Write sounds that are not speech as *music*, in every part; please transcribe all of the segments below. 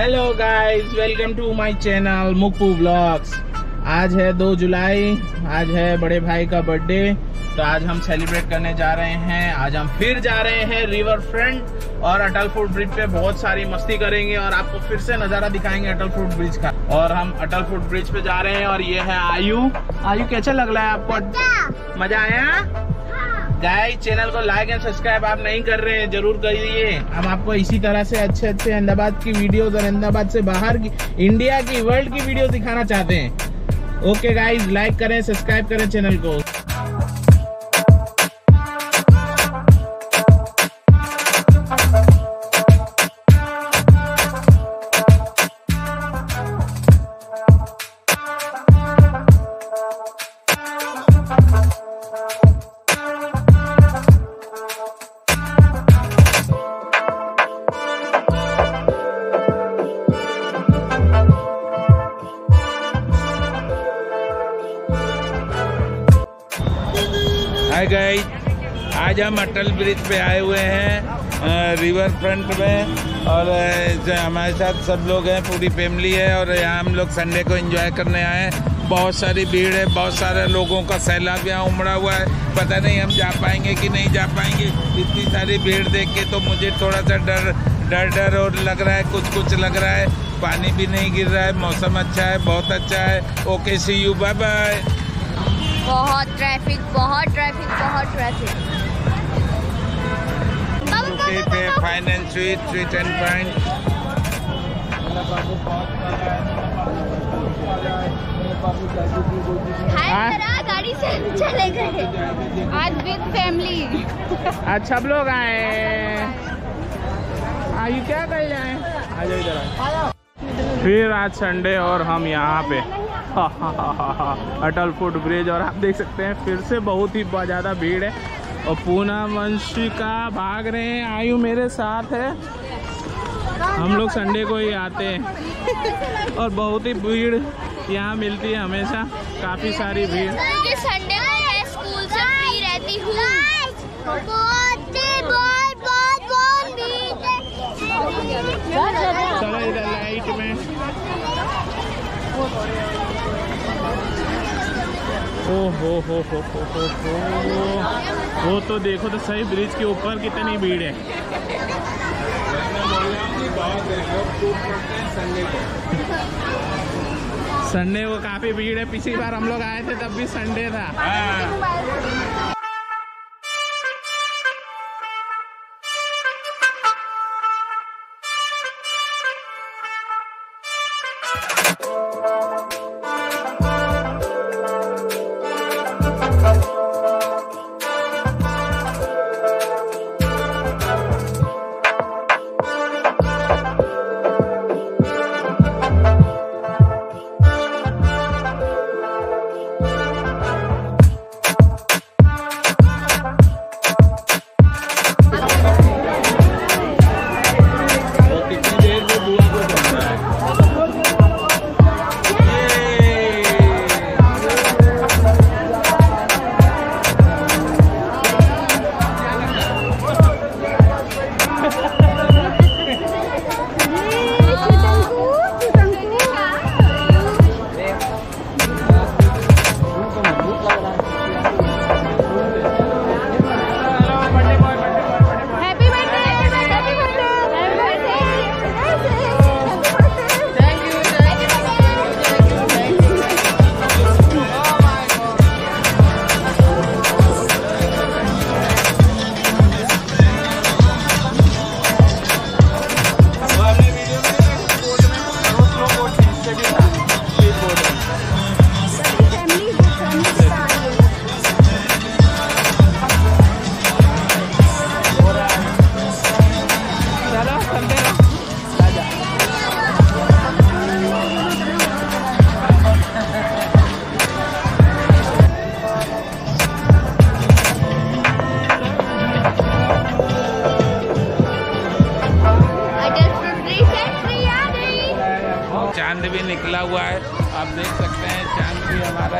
Hello guys welcome to my channel मुक्पू blogs आज है 2 जुलाई आज है बड़े भाई का बर्थडे तो आज हम सेलिब्रेट करने जा रहे हैं. आज हम फिर जा रहे हैं रिवर फ्रंट और अटल फुट ब्रिज पे बहुत सारी मस्ती करेंगे और आपको फिर से नज़ारा दिखाएँगे अटल फुट ब्रिज का. और हम अटल फुट ब्रिज पे जा रहे हैं और ये है आयु. आयु कैसा लग रहा है आपको? मज़ा आया? गाइस चैनल को लाइक एंड सब्सक्राइब आप नहीं कर रहे हैं, ज़रूर करिए हम आपको इसी तरह से अच्छे अच्छे अहमदाबाद की वीडियो और अहमदाबाद से बाहर की इंडिया की वर्ल्ड की वीडियो दिखाना चाहते हैं। ओके गाइज़ लाइक करें सब्सक्राइब करें चैनल को। हाय गाइस आज हम अटल ब्रिज पे आए हुए हैं रिवर फ्रंट में, और हमारे साथ सब लोग हैं, पूरी फैमिली है, और यहाँ हम लोग संडे को एंजॉय करने आए हैं। बहुत सारी भीड़ है, बहुत सारे लोगों का सैलाब यहाँ उमड़ा हुआ है। पता नहीं हम जा पाएँगे कि नहीं जा पाएँगे। इतनी सारी भीड़ देख के तो मुझे थोड़ा सा डर डर डर और लग रहा है कुछ कुछ लग रहा है। पानी भी नहीं गिर रहा है, मौसम अच्छा है, बहुत अच्छा है। Okay see you bye bye बहुत ट्रैफ़िक बहुत ट्रैफ़िक बहुत ट्रैफ़िक. हाय जरा गाड़ी से चले गए। आज विद फैमिली आज सब लोग आए। *laughs* आयु क्या कर रहे हैं आ जाओ इधर आओ। फिर आज संडे और हम यहाँ पे। *laughs* अटल फुट ब्रिज और आप देख सकते हैं फिर से बहुत ही ज़्यादा भीड़ है। और पूनम वंशिका भाग रहे हैं आयु मेरे साथ है। हम लोग संडे को ही आते हैं। और बहुत ही भीड़ यहाँ मिलती है हमेशा। काफ़ी सारी भीड़। संडे को स्कूल से फ्री रहती हूँ। चलो इधर लाइट में। ओ हो हो हो हो हो हो वो तो देखो तो सही, ब्रिज के ऊपर कितनी भीड़ है। संडे को काफ़ी भीड़ है, पिछली बार हम लोग आए थे तब भी संडे था। वो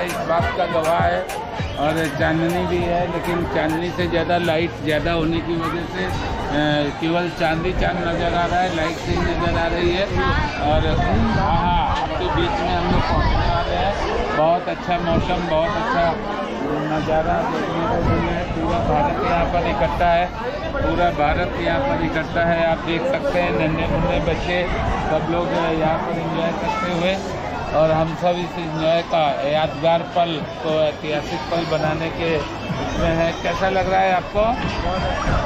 इस बात का गवाह है। और चांदनी भी है, लेकिन चांदनी से ज़्यादा लाइट ज़्यादा होने की वजह से केवल चांदी चाँद नज़र आ रहा है लाइट से नज़र आ रही है। और हाँ आपके बीच में हम लोग पहुँचने वाले हैं। बहुत अच्छा मौसम, बहुत अच्छा नज़ारा देखने को मिल रहा है। पूरा भारत यहाँ पर इकट्ठा है। पूरा भारत यहाँ पर इकट्ठा है। आप देख सकते हैं नन्हे मुन्ने बच्चे सब लोग यहाँ पर इंजॉय करते हुए। और हम सब इस एंजॉय का यादगार पल को ऐतिहासिक पल बनाने के इसमें है। कैसा लग रहा है आपको?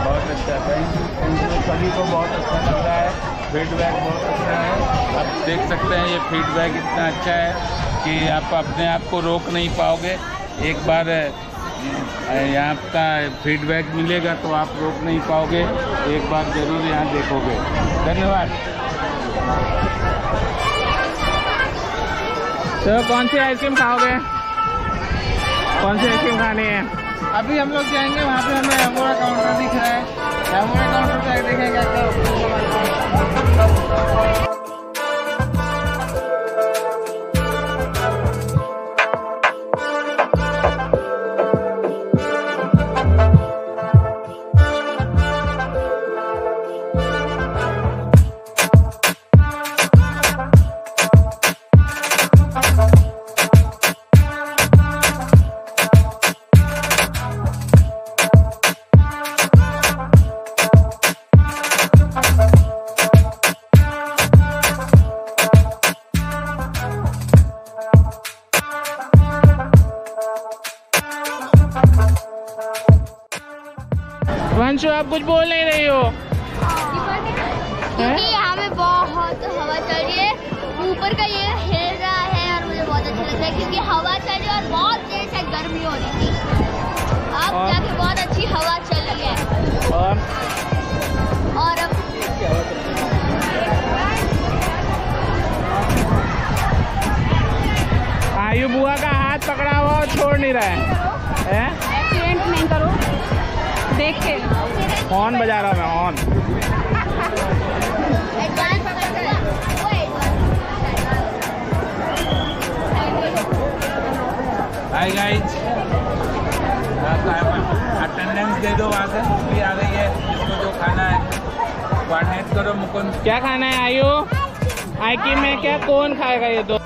बहुत अच्छा थैंक यू थैंक यू सभी को बहुत अच्छा लग रहा है। फीडबैक बहुत अच्छा है। आप देख सकते हैं, ये फीडबैक इतना अच्छा है कि आप अपने आप को रोक नहीं पाओगे। एक बार यहाँ का फीडबैक मिलेगा तो आप रोक नहीं पाओगे। एक बार ज़रूर यहाँ देखोगे। धन्यवाद। तो कौन सी आइसक्रीम खाओगे? कौन सी आइसक्रीम खानी है? अभी हम लोग जाएँगे, वहाँ पे हमें एमोरा काउंटर दिख रहा है। एमोरा काउंटर पे देखेंगे वंशु आप कुछ बोल नहीं रही हो। क्योंकि यहाँ पे बहुत हवा चल रही है। ऊपर का ये हिल रहा है और मुझे बहुत अच्छा लग रहा है क्योंकि हवा चल रही है और बहुत देर से गर्मी हो रही थी। अब? जाके बहुत अच्छी हवा चल रही है। और? और अब आयु बुआ का हाथ पकड़ा हुआ और छोड़ नहीं रहा है। हैं? एक्सीडेंट नहीं करो। देख के। हॉर्न बजा रहा मैं हॉर्न। हाय गाइज़ अटेंडेंस दे दो वहाँ से भी आ गई है जिसको जो खाना है। कोऑर्डिनेट करो मुकुंद। क्या खाना है आयु? आइकी में क्या कौन खाएगा ये दो?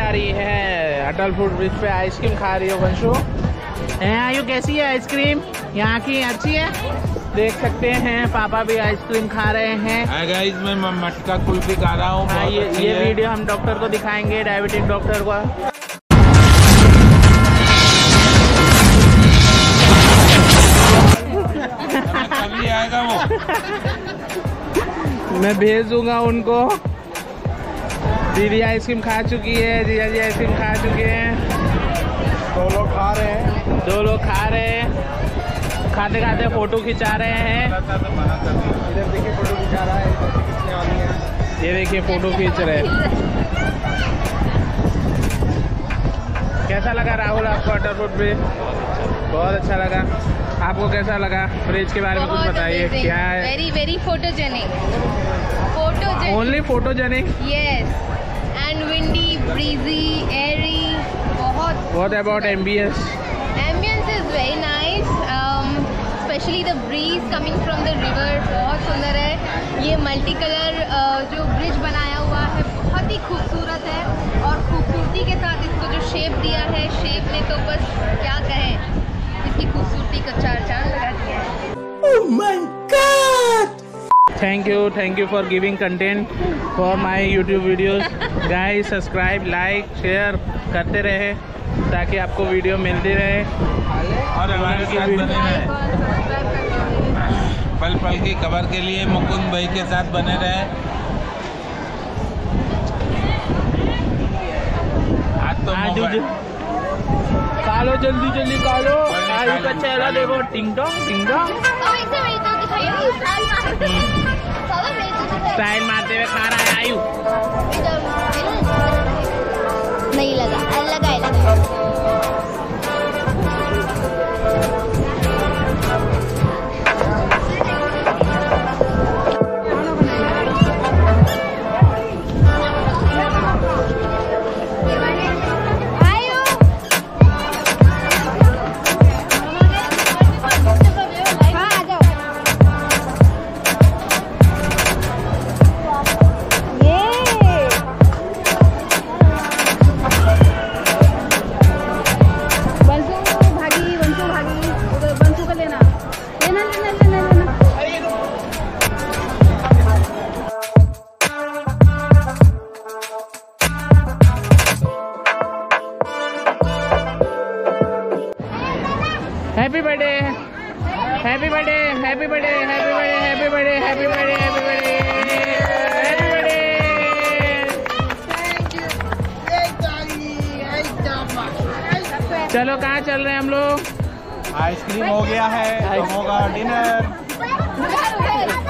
जा रही है अटल फ़ूड ब्रिज पे आइसक्रीम खा रही हो वंशु। हैं आयु कैसी है आइसक्रीम? यहाँ की अच्छी है? देख सकते हैं पापा भी आइसक्रीम खा रहे हैं। गाइज़ मैं मटका कुल्फी खा रहा हूँ हाँ ये ये वीडियो हम डॉक्टर को दिखाएँगे डायबिटिक डॉक्टर को। मैं भेज दूँगा उनको। दीदी आइसक्रीम खा चुकी है जीजा जी आइसक्रीम खा चुके हैं। दो लोग खा रहे हैं। दो लोग खा रहे हैं। खाते खाते फ़ोटो खिंचा रहे हैं। इधर देखिए फ़ोटो खिंचा रहा है है। ये देखिए फ़ोटो खींच रहे हैं। कैसा लगा राहुल आपको फ़ूड ब्रिज बहुत अच्छा लगा। आपको कैसा लगा? ब्रिज के बारे में कुछ बताइए क्या है? Very very photogenic photogenic only photogenic yes and windy breezy airy बहुत what about ambience? Is very nice. Um, especially the breeze coming from the river बहुत सुंदर है. ये मल्टी कलर जो ब्रिज शेप दिया है। शेप ने तो बस क्या कहें इसकी खूबसूरती का चार चाँद लगा दिया है। Thank you thank you for giving content for my YouTube videos guys subscribe like share करते रहे ताकि आपको वीडियो मिलती रहे। और हमारे साथ बने रहे। पल पल की खबर के लिए मुकुंद भाई के साथ बने रहे। तो कालो जल्दी जल्दी कालो। आयु का चेहरा देखो। टिंग टोंग टिंग टोंग। साइन मारते हुए खा रहा है Ayu. Happy birthday happy birthday happy birthday happy birthday happy birthday happy birthday happy birthday happy birthday चलो कहाँ चल रहे हैं हम लोग? आइसक्रीम हो गया है तो होगा डिनर।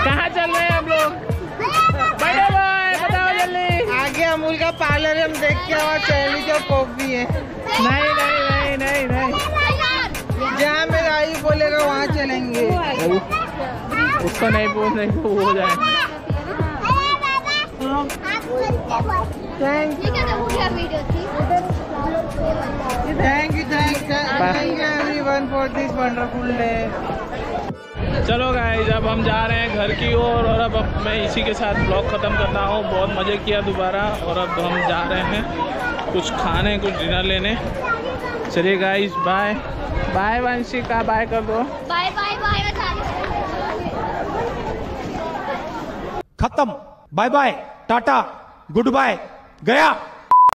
कहाँ चल रहे हैं हम लोग? बड़े बॉय बताओ जल्दी। आगे अमूल का पार्लर है हम देख के और चैली का भी है। नहीं नहीं नहीं नहीं नहीं। जहाँ मेरा आई बोलेगा वहाँ चलेंगे। उसको नहीं बोल नहीं वो हो जाए। थैंक ये thank you thank thank you everyone for this wonderful day चलो गाइस अब हम जा रहे हैं घर की ओर और अब अब मैं इसी के साथ ब्लॉग ख़त्म करता हूँ। बहुत मज़े किया दोबारा और अब हम जा रहे हैं कुछ खाने कुछ डिनर लेने। चलिए guys bye bye Vanshika bye कर दो बाय बाय बाय खत्म। Bye bye tata good bye गया